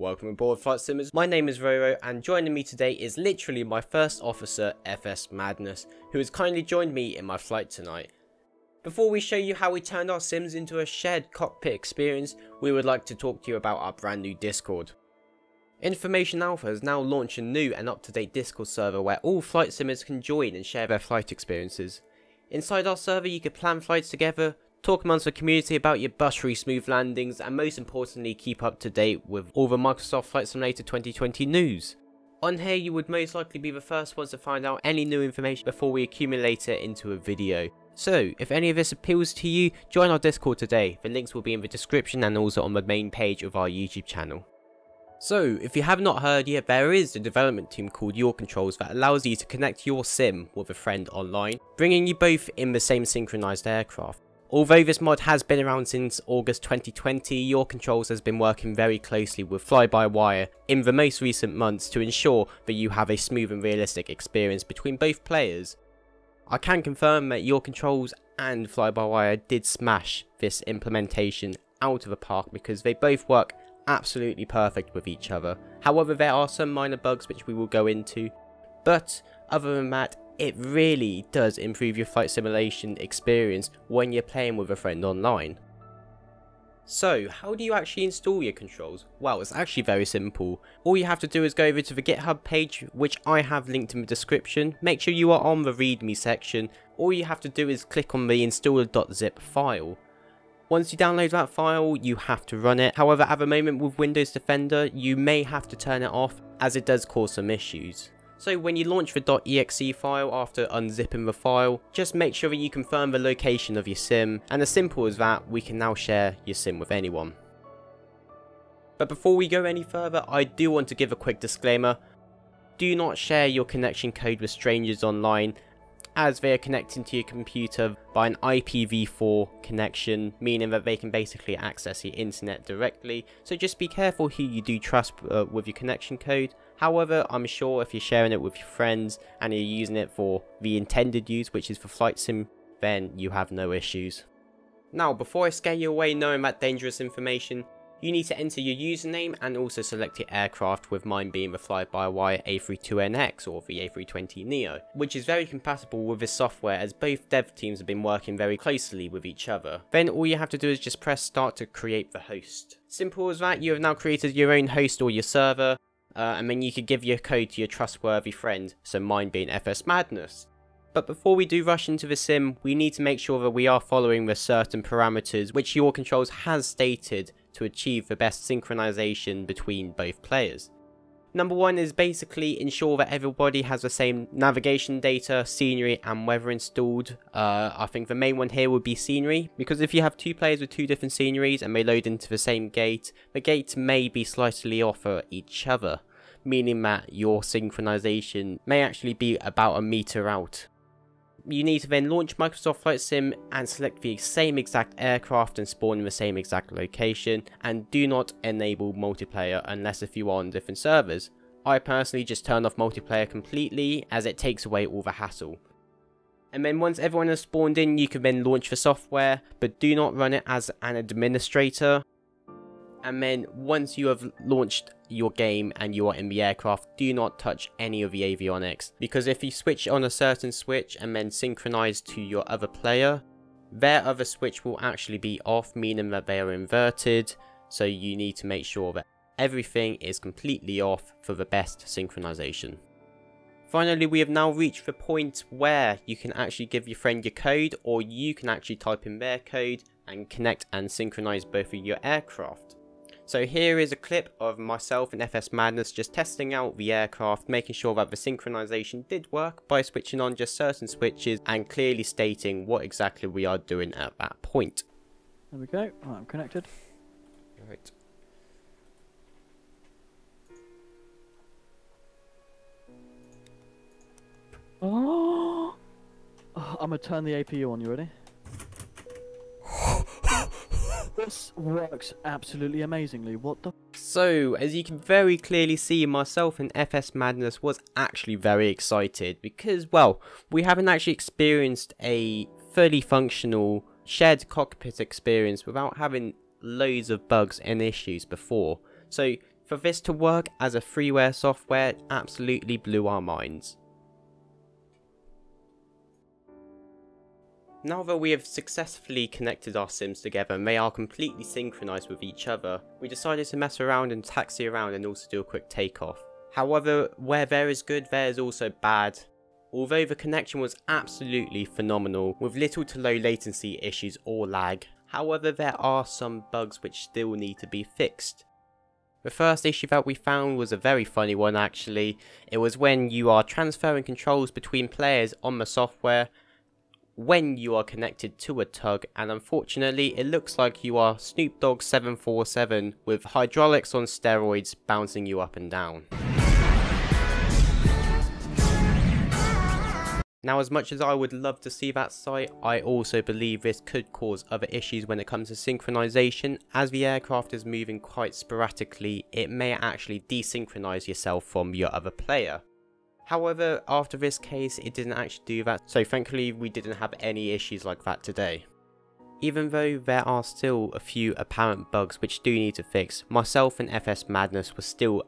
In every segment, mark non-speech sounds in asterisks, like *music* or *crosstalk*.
Welcome aboard Flight Simmers, my name is Roro and joining me today is literally my first officer FS Madness who has kindly joined me in my flight tonight. Before we show you how we turned our sims into a shared cockpit experience, we would like to talk to you about our brand new Discord. Information Alpha has now launched a new and up-to-date Discord server where all flight simmers can join and share their flight experiences. Inside our server you can plan flights together, talk amongst the community about your buttery smooth landings, and most importantly keep up to date with all the Microsoft Flight Simulator 2020 news. On here you would most likely be the first ones to find out any new information before we accumulate it into a video. So, if any of this appeals to you, join our Discord today, the links will be in the description and also on the main page of our YouTube channel. So, if you have not heard yet, there is a development team called Your Controls that allows you to connect your sim with a friend online, bringing you both in the same synchronized aircraft. Although this mod has been around since August 2020, Your Controls has been working very closely with Fly-By-Wire in the most recent months to ensure that you have a smooth and realistic experience between both players. I can confirm that Your Controls and Fly-By-Wire did smash this implementation out of the park because they both work absolutely perfect with each other. However, there are some minor bugs which we will go into, but other than that, it really does improve your flight simulation experience when you're playing with a friend online. So, how do you actually install your controls? Well, it's actually very simple. All you have to do is go over to the GitHub page, which I have linked in the description. Make sure you are on the readme section. All you have to do is click on the installer.zip file. Once you download that file, you have to run it. However, at the moment with Windows Defender, you may have to turn it off as it does cause some issues. So when you launch the .exe file after unzipping the file, just make sure that you confirm the location of your sim, and as simple as that, we can now share your sim with anyone. But before we go any further, I do want to give a quick disclaimer. Do not share your connection code with strangers online, as they are connecting to your computer by an IPv4 connection, meaning that they can basically access the internet directly, so just be careful who you do trust uh, with your connection code, However, I'm sure if you're sharing it with your friends and you're using it for the intended use, which is for flight sim, then you have no issues. Now, before I scare you away knowing that dangerous information, you need to enter your username and also select your aircraft with mine being the fly-by-wire A32NX or the A320neo, which is very compatible with this software as both dev teams have been working very closely with each other. Then all you have to do is just press start to create the host. Simple as that, you have now created your own host or your server, uh, and then you could give your code to your trustworthy friend, so mine being FS Madness. But before we do rush into the sim, we need to make sure that we are following the certain parameters which your controls has stated to achieve the best synchronization between both players. Number one is basically ensure that everybody has the same navigation data, scenery and weather installed. Uh, I think the main one here would be scenery, because if you have two players with two different sceneries and they load into the same gate, the gates may be slightly off for each other, meaning that your synchronization may actually be about a meter out you need to then launch Microsoft Flight Sim and select the same exact aircraft and spawn in the same exact location and do not enable multiplayer unless if you are on different servers. I personally just turn off multiplayer completely as it takes away all the hassle. And then once everyone has spawned in you can then launch the software but do not run it as an administrator and then once you have launched your game and you are in the aircraft, do not touch any of the avionics. Because if you switch on a certain switch and then synchronize to your other player, their other switch will actually be off, meaning that they are inverted. So you need to make sure that everything is completely off for the best synchronization. Finally, we have now reached the point where you can actually give your friend your code or you can actually type in their code and connect and synchronize both of your aircraft. So here is a clip of myself and FS Madness just testing out the aircraft, making sure that the synchronization did work by switching on just certain switches and clearly stating what exactly we are doing at that point. There we go, I'm connected. Right. *gasps* Oh! oh I'm gonna turn the APU on, you ready? This works absolutely amazingly. What the? So, as you can very clearly see, myself and FS Madness was actually very excited because, well, we haven't actually experienced a fully functional shared cockpit experience without having loads of bugs and issues before. So, For this to work as a freeware software absolutely blew our minds. Now that we have successfully connected our sims together and they are completely synchronized with each other, we decided to mess around and taxi around and also do a quick takeoff. However, where there is good, there is also bad. Although the connection was absolutely phenomenal, with little to low latency issues or lag, however there are some bugs which still need to be fixed. The first issue that we found was a very funny one actually. It was when you are transferring controls between players on the software when you are connected to a tug and unfortunately it looks like you are Snoop Dogg 747 with hydraulics on steroids bouncing you up and down. Now as much as I would love to see that sight, I also believe this could cause other issues when it comes to synchronization. As the aircraft is moving quite sporadically, it may actually desynchronize yourself from your other player. However, after this case, it didn't actually do that, so thankfully we didn't have any issues like that today. Even though there are still a few apparent bugs which do need to fix, myself and FS Madness were still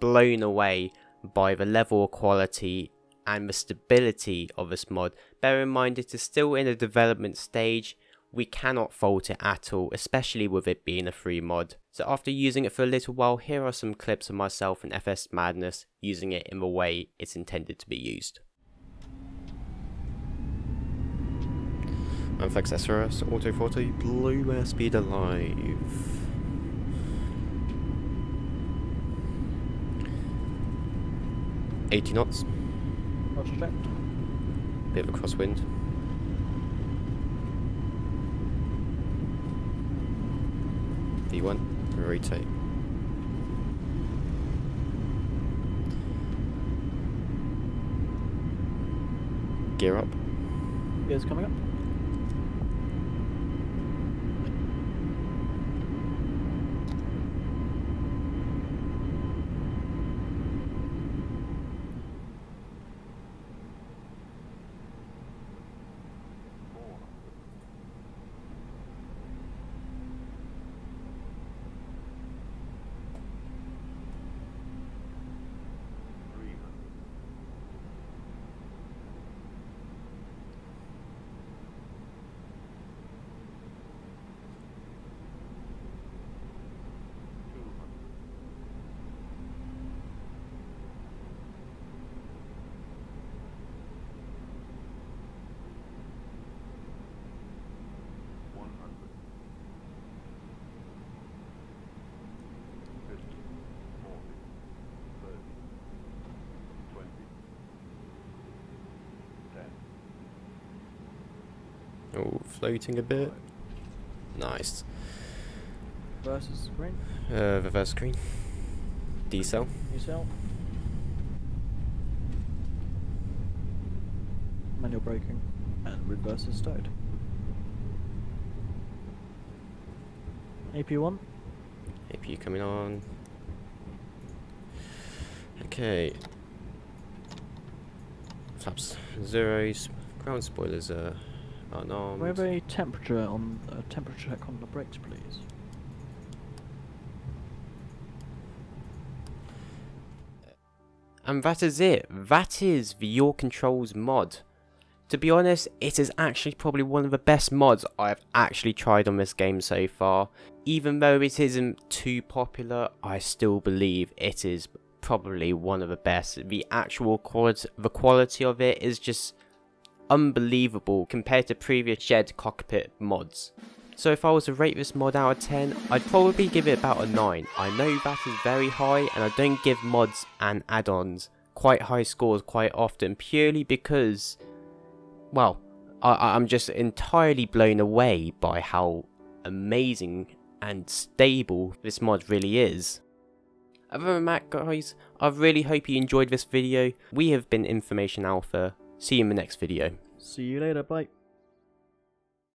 blown away by the level of quality and the stability of this mod. Bear in mind it is still in a development stage we cannot fault it at all, especially with it being a free mod. So after using it for a little while, here are some clips of myself and FS Madness using it in the way it's intended to be used. I'm Flex SRS, Auto 40, Blue Airspeed Alive. Eighty knots. Bit of a crosswind. V1, rotate. Gear up. Gears coming up. Floating a bit. Nice. Versus screen. Uh, reverse screen. D-cell. Decel. Manual braking. And reverse is stowed. AP1. AP coming on. Okay. Flaps zeros. Ground spoilers are unarmed. we have a temperature on a temperature check on the brakes, please? And that is it. That is the Your Controls mod. To be honest, it is actually probably one of the best mods I've actually tried on this game so far. Even though it isn't too popular, I still believe it is probably one of the best. The actual quality, the quality of it is just unbelievable compared to previous shared cockpit mods. So if I was to rate this mod out of 10, I'd probably give it about a 9. I know that is very high and I don't give mods and add-ons quite high scores quite often purely because, well, I I'm just entirely blown away by how amazing and stable this mod really is. Other than that guys, I really hope you enjoyed this video. We have been Information Alpha. See you in the next video. See you later, bye.